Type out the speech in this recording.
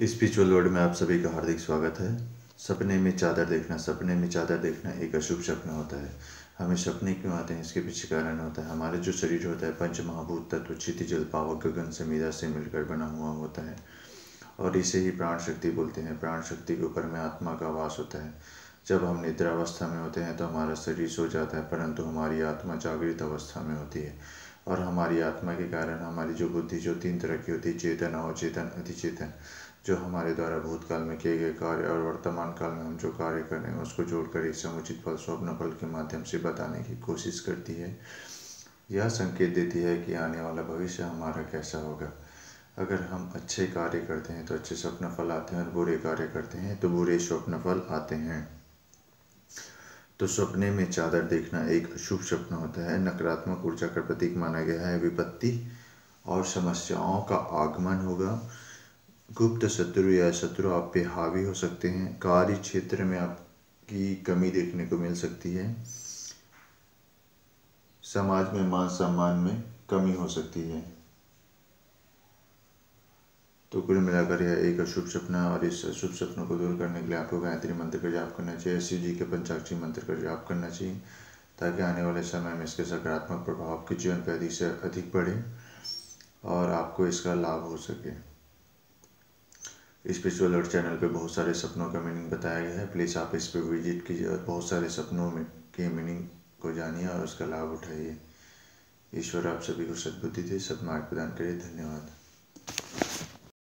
Spiritual world में आप सभी का हार्दिक स्वागत है। सपने में चादर देखना, सपने में चादर देखना एक अशुभ सपना होता है। हमें सपने क्यों आते हैं, इसके पीछे कारण होता है। हमारा जो शरीर होता है, पंच महाभूत तत्व क्षिति जल, पावक, गगन, समीरा से मिलकर बना हुआ होता है। और इसे ही प्राण शक्ति बोलते हैं। प्राण शक्ति के ऊपर में आत्मा का वास होता है। जब हम निद्रावस्था में होते हैं तो हमारा शरीर सो जाता है, परंतु हमारी आत्मा जागृत अवस्था में होती है। और हमारी आत्मा के कारण हमारी जो बुद्धि, जो तीन तरह की होती है, चेतन अवचेतन अधिचेतन जो हमारे द्वारा भूतकाल में किए गए कार्य और वर्तमान काल में हम जो कार्य कर रहे हैं, उसको जोड़कर एक समुचित फल, स्वप्न फल के माध्यम से बताने की कोशिश करती है। यह संकेत देती है कि आने वाला भविष्य हमारा कैसा होगा। अगर हम अच्छे कार्य करते हैं तो अच्छे स्वप्न फल आते हैं और बुरे कार्य करते हैं तो बुरे स्वप्न फल आते हैं। तो सपने में चादर देखना एक अशुभ सपना होता है। नकारात्मक ऊर्जा का प्रतीक माना गया है विपत्ति और समस्याओं का आगमन होगा। गुप्त शत्रु या शत्रु आप पे हावी हो सकते हैं। कार्य क्षेत्र में आपकी कमी देखने को मिल सकती है। समाज में मान सम्मान में कमी हो सकती है। तो कुल मिलाकर यह एक अशुभ सपना और इस अशुभ सपनों को दूर करने के लिए आपको गायत्री मंत्र का जाप करना चाहिए शिव जी के पंचाक्षी मंत्र का जाप करना चाहिए, ताकि आने वाले समय में इसके सकारात्मक प्रभाव आपके जीवन पर अधिक से अधिक बढ़े और आपको इसका लाभ हो सके। स्पिरिचुअल अर्थ चैनल पे बहुत सारे सपनों का मीनिंग बताया गया है। प्लीज़ आप इस पर विज़िट कीजिए और बहुत सारे सपनों में के मीनिंग को जानिए और उसका लाभ उठाइए। ईश्वर आप सभी को सद्बुद्धि दे, सदमार्ग प्रदान करिए धन्यवाद।